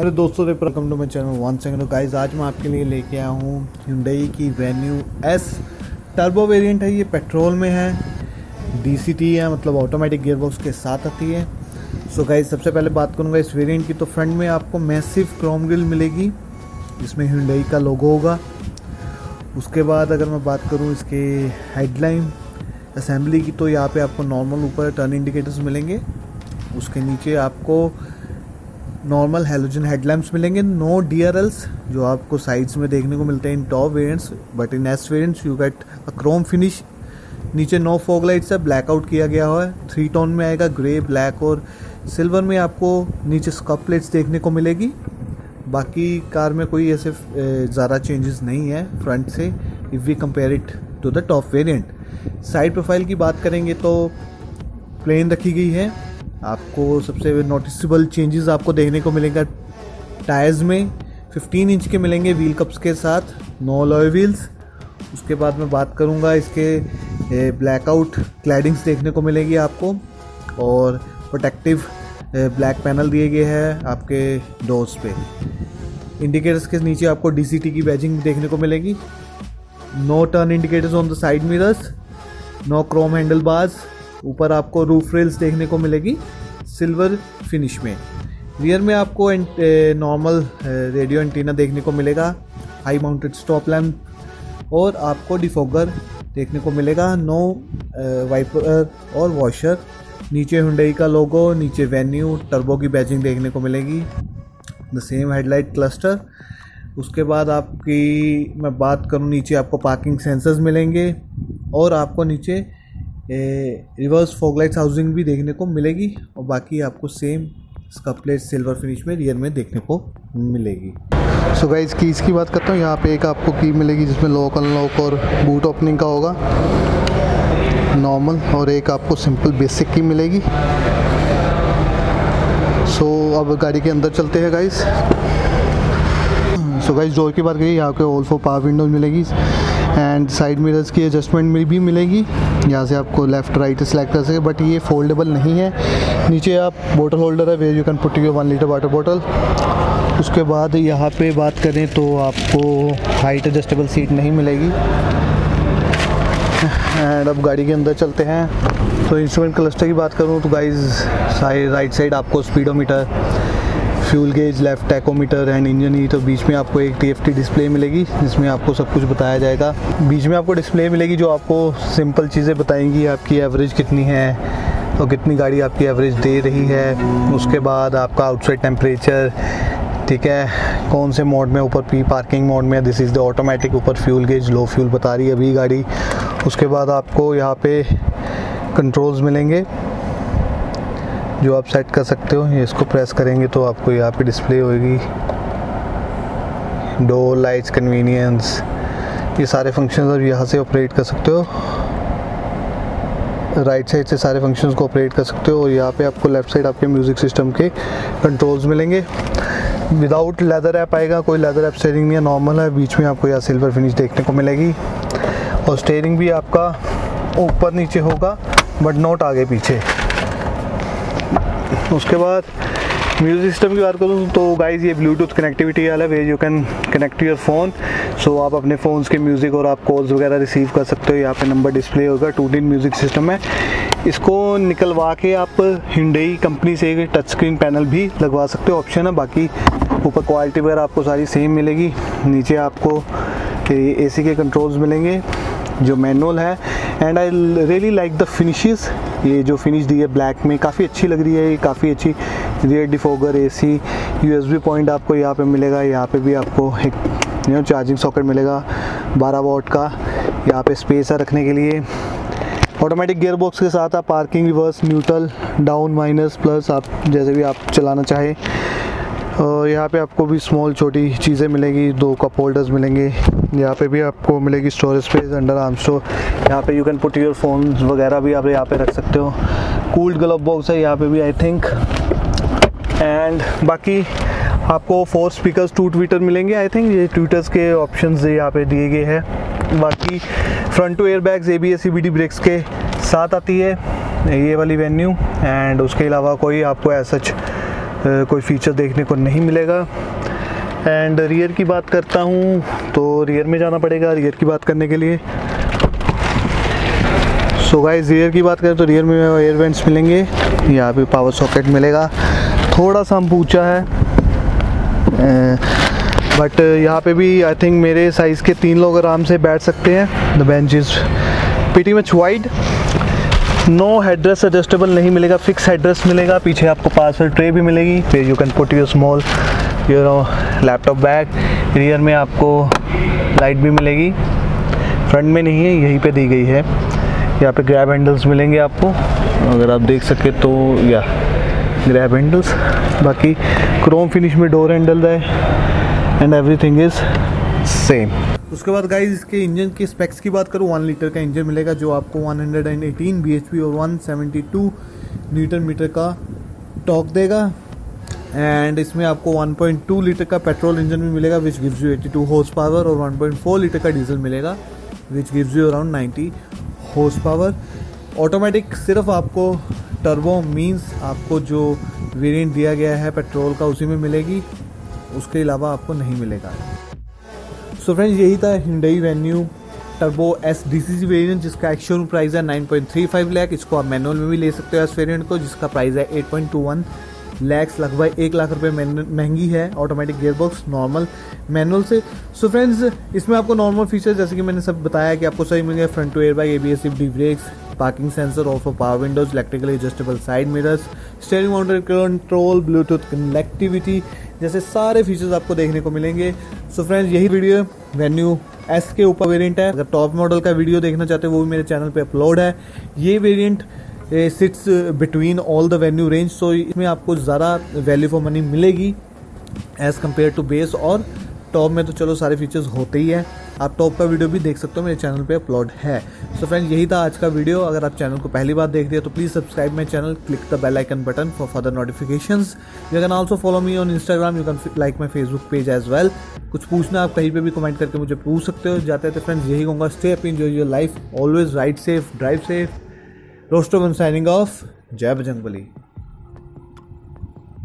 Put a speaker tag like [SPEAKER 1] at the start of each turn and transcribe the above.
[SPEAKER 1] Hello दोस्तों welcome to my channel one second guys आज मैं आपके लिए लेके आया हूँ Hyundai की वेन्यू एस टर्बो वेरिएंट है ये पेट्रोल में है। डीसीटी है मतलब ऑटोमेटिक गियरबॉक्स के साथ आती है। सो so गाइस सबसे पहले बात करूँगा इस वेरिएंट की। तो फ्रंट में आपको मैसिव क्रोम ग्रिल मिलेगी, जिसमें हिंडई का लोगो होगा। उसके बाद अगर मैं बात करूँ इसके हेडलाइन असेंबली की तो यहाँ पे आपको नॉर्मल ऊपर टर्न इंडिकेटर्स मिलेंगे। उसके नीचे आपको नॉर्मल हेलोजन हेडलैम्प्स मिलेंगे। नो डी जो आपको साइड्स में देखने को मिलते हैं। इन top variants but in S variants you get a chrome finish नीचे नो फॉग लाइट्स है ब्लैकआउट किया गया हुआ है। थ्री टोन में आएगा ग्रे ब्लैक और सिल्वर में आपको नीचे स्कप प्लेट्स देखने को मिलेगी। बाकी कार में कोई ऐसे ज़्यादा चेंजेस नहीं है फ्रंट से if we compare it to the top variant side profile की बात करेंगे तो प्लेन रखी गई है। आपको सबसे नोटिसबल चेंजेस आपको देखने को मिलेगा टायर्स में 15 इंच के मिलेंगे व्हील कप्स के साथ, नो लॉय व्हील्स उसके बाद मैं बात करूँगा इसके ब्लैकआउट क्लैडिंग्स देखने को मिलेगी आपको। और प्रोटेक्टिव ब्लैक पैनल दिए गए हैं आपके डोर्स पे। इंडिकेटर्स के नीचे आपको डीसीटी की बैजिंग देखने को मिलेगी। No turn indicators on the side mirrors no chrome handle bars ऊपर आपको रूफ रेल्स देखने को मिलेगी सिल्वर फिनिश में। रियर में आपको नॉर्मल रेडियो एंटीना देखने को मिलेगा हाई माउंटेड स्टॉप लैम्प और आपको डिफोगर देखने को मिलेगा नो वाइपर और वॉशर नीचे हुंडई का लोगो नीचे वेन्यू टर्बो की बैचिंग देखने को मिलेगी द सेम हेडलाइट क्लस्टर उसके बाद आपकी, मैं बात करूँ, नीचे आपको पार्किंग सेंसर्स मिलेंगे, और आपको नीचे रिवर्स फॉगलाइट्स हाउसिंग भी देखने को मिलेगी और बाकी आपको सेम इसका प्लेट सिल्वर फिनिश में रियर में देखने को मिलेगी।
[SPEAKER 2] सो so गाइज़ कीज़ की बात करता हूँ। यहाँ पे एक आपको की मिलेगी जिसमें लॉक अनलॉक और बूट ओपनिंग का होगा। नॉर्मल और एक आपको सिंपल बेसिक की मिलेगी। सो so, अब गाड़ी के अंदर चलते हैं गाइज़ सो गाइज़ डोर की बात करिए। यहाँ पे ऑल पावर विंडोज़ मिलेगी। एंड साइड मिरर्स की एडजस्टमेंट में भी मिलेगी। यहाँ से आपको लेफ़्ट राइट सेलेक्ट कर सके बट ये फोल्डेबल नहीं है। नीचे आप बोटल होल्डर है where you can put your one litre water bottle उसके बाद यहाँ पे बात करें तो आपको हाइट एडजस्टेबल सीट नहीं मिलेगी। एंड अब गाड़ी के अंदर चलते हैं। तो इंस्ट्रूमेंट क्लस्टर की बात करूँ तो गाइज़ साइड राइट साइड आपको speedometer fuel gauge, left tachometer and engine ही तो बीच में आपको एक टी डिस्प्ले मिलेगी, जिसमें आपको सब कुछ बताया जाएगा। बीच में आपको डिस्प्ले मिलेगी जो आपको सिंपल चीज़ें बताएँगी, आपकी एवरेज कितनी है तो कितनी गाड़ी आपकी एवरेज दे रही है। उसके बाद आपका आउटसाइड टेम्परेचर, ठीक है, कौन से मोड में ऊपर पी पार्किंग मोड में दिस इज़ द ऑटोमेटिक ऊपर फ्यूल गेज लो फ्यूल बता रही है अभी गाड़ी। उसके बाद आपको यहाँ पे कंट्रोल्स मिलेंगे। जो आप सेट कर सकते हो, ये इसको प्रेस करेंगे तो आपको यहाँ पे डिस्प्ले होगी डोर लाइट्स कन्वीनियंस ये सारे फ़ंक्शन आप यहाँ से ऑपरेट कर सकते हो। राइट साइड से सारे फ़ंक्शंस को ऑपरेट कर सकते हो और यहाँ पे आपको लेफ़्ट साइड आपके म्यूज़िक सिस्टम के कंट्रोल्स मिलेंगे। विदाउट लेदर ऐप आएगा, कोई लेदर ऐप स्टेयरिंग नहीं है नॉर्मल है, बीच में आपको यहाँ सिल्वर फिनिश देखने को मिलेगी। और स्टेयरिंग भी आपका ऊपर नीचे होगा बट नॉट आगे पीछे। उसके बाद म्यूज़िक सिस्टम की बात करूँ तो गाइज़ ये ब्लूटूथ कनेक्टिविटी वाला है where you can connect your phone so आप अपने फ़ोन्स के म्यूज़िक और आप कॉल्स वगैरह रिसीव कर सकते हो। यहाँ पे नंबर डिस्प्ले होगा टू टिन म्यूज़िक सिस्टम है। इसको निकलवा के आप हिंडई कंपनी से टच स्क्रीन पैनल भी लगवा सकते हो। ऑप्शन है, बाकी ऊपर क्वालिटी वगैरह आपको सारी सेम मिलेगी। नीचे आपको एसी के कंट्रोल्स मिलेंगे। जो मैनुअल है. And I really like the finishes ये जो फिनिश दी है ब्लैक में, काफ़ी अच्छी लग रही है ये, काफ़ी अच्छी रियर डिफोगर ए सी यू पॉइंट आपको यहाँ पे मिलेगा. यहाँ पे भी आपको एक यू नो चार्जिंग सॉकेट मिलेगा 12 वॉट का यहाँ पे स्पेस है रखने के लिए. ऑटोमेटिक गियर बॉक्स के साथ आप parking reverse neutral down minus plus आप जैसे भी आप चलाना चाहें. और यहाँ पे आपको भी स्मॉल छोटी चीज़ें मिलेंगी, दो कप होल्डर्स मिलेंगे। यहाँ पे भी आपको मिलेगी storage space under arm store यहाँ पे you can put your phone वगैरह भी आप यहाँ पे रख सकते हो। कूल्ड ग्लव बॉक्स है यहाँ पे भी आई थिंक एंड बाकी आपको फोर स्पीकर्स टू ट्विटर मिलेंगे आई थिंक ये ट्विटर्स के ऑप्शन यहाँ पे दिए गए हैं। बाकी front two airbags A B S brakes के साथ आती है, ये वाली वेन्यू एंड उसके अलावा कोई आपको ऐसा कोई फीचर देखने को नहीं मिलेगा। एंड रियर की बात करता हूँ तो रियर में जाना पड़ेगा रियर की बात करने के लिए। सो गाइस रियर की बात करें तो रियर में एयर वेंट्स मिलेंगे। यहाँ पे पावर सॉकेट मिलेगा। थोड़ा सा हम पूछा है। बट यहाँ पे भी आई थिंक मेरे साइज़ के तीन लोग आराम से बैठ सकते हैं। The bench is pretty much wide no headrest adjustable नहीं मिलेगा फिक्स हेड्रेस मिलेगा, पीछे आपको पार्सल ट्रे भी मिलेगी, फिर you can put your small your laptop bag rear में आपको लाइट भी मिलेगी फ्रंट में नहीं है, यहीं पे दी गई है, यहाँ पे ग्रैब हैंडल्स मिलेंगे आपको, अगर आप देख सके तो या ग्रैब हैंडल्स बाकी क्रोम फिनिश में डोर हैंडल है एंड एवरीथिंग इज़ सेम
[SPEAKER 1] उसके बाद गाइज़ इसके इंजन के स्पेक्स की बात करूँ वन लीटर का इंजन मिलेगा जो आपको 118 bhp और 172 न्यूटन मीटर का टॉक देगा। एंड इसमें आपको 1.2 लीटर का पेट्रोल इंजन भी मिलेगा which gives you 82 horse power और 1.4 लीटर का डीजल मिलेगा which gives you around 90 horse power automatic सिर्फ़ आपको टर्बो मींस आपको जो वेरिएंट दिया गया है पेट्रोल का, उसी में मिलेगी। उसके अलावा आपको नहीं मिलेगा। सो फ्रेंड्स यही था Hyundai Venue turbo S D C C variant जिसका एक्चुअल प्राइस है 9.35 लाख इसको आप मैनुअल में भी ले सकते हो एस वेरियंट को, जिसका प्राइस है 8.21 लैक्स लगभग एक लाख रुपए महँगी है ऑटोमेटिक गियरबॉक्स नॉर्मल मैनुअल से। सो so फ्रेंड्स इसमें आपको नॉर्मल फीचर्स जैसे कि मैंने सब बताया कि आपको सही मिलेगा front two air bag A B S D brakes parking sensor of power windows electrically adjustable side mirrors steering mounted control Bluetooth connectivity जैसे सारे फीचर्स आपको देखने को मिलेंगे। सो so फ्रेंड्स यही वीडियो वेन्यू एस के ऊपर वेरियंट है। अगर टॉप मॉडल का वीडियो देखना चाहते हैं, वो भी मेरे चैनल पर अपलोड है। ये variant sits between all the Venue range so इसमें आपको ज़्यादा वैल्यू फॉर मनी मिलेगी एज़ कंपेयर टू बेस और टॉप में तो चलो सारे फीचर्स होते ही है। आप टॉप का वीडियो भी देख सकते हो, मेरे चैनल पे अपलोड है। सो so फ्रेंड्स यही था आज का वीडियो अगर आप चैनल को पहली बार देख रहे हो तो please subscribe my channel click the bell icon button for further notification you can also follow me on Instagram you can like my Facebook page as well कुछ पूछना आप कहीं पर भी कमेंट करके मुझे पूछ सकते हो। जाते थे फ्रेंड्स यही कहूँगा stay up enjoy your life always ride safe drive safe Rostovan signing off. Jai Bajrangbali.